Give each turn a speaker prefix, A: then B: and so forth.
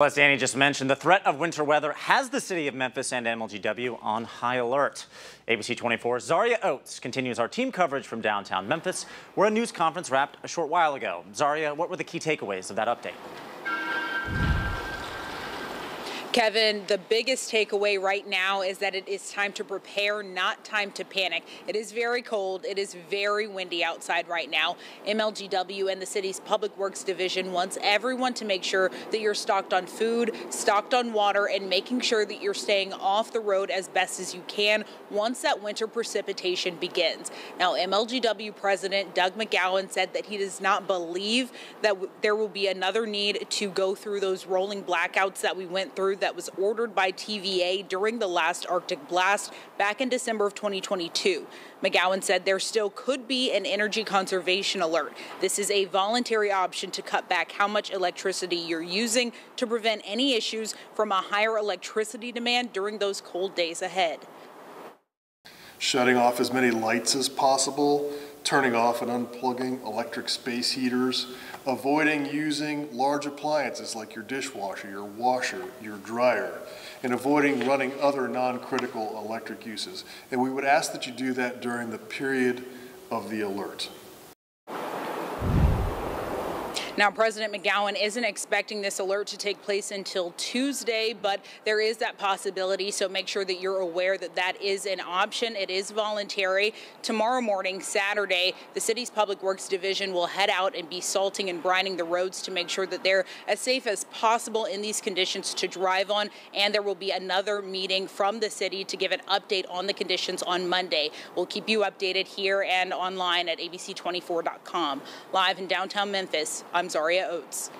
A: Well, as Danny just mentioned, the threat of winter weather has the city of Memphis and MLGW on high alert. ABC 24's Zaria Oates continues our team coverage from downtown Memphis, where a news conference wrapped a short while ago. Zaria, what were the key takeaways of that update?
B: Kevin, the biggest takeaway right now is that it is time to prepare, not time to panic. It is very cold. It is very windy outside right now. MLGW and the city's Public Works Division wants everyone to make sure that you're stocked on food, stocked on water, and making sure that you're staying off the road as best as you can once that winter precipitation begins. Now, MLGW President Doug McGowen said that he does not believe that there will be another need to go through those rolling blackouts that we went through that that was ordered by TVA during the last Arctic blast back in December of 2022. McGowen said there still could be an energy conservation alert. This is a voluntary option to cut back how much electricity you're using to prevent any issues from a higher electricity demand during those cold days ahead.
C: Shutting off as many lights as possible, turning off and unplugging electric space heaters, avoiding using large appliances like your dishwasher, your washer, your dryer, and avoiding running other non-critical electric uses. And we would ask that you do that during the period of the alert.
B: Now, President McGowen isn't expecting this alert to take place until Tuesday, but there is that possibility. So make sure that you're aware that that is an option. It is voluntary. Tomorrow morning, Saturday, the city's Public Works Division will head out and be salting and brining the roads to make sure that they're as safe as possible in these conditions to drive on. And there will be another meeting from the city to give an update on the conditions on Monday. We'll keep you updated here and online at abc24.com. Live in downtown Memphis, I'm Zaria Oates.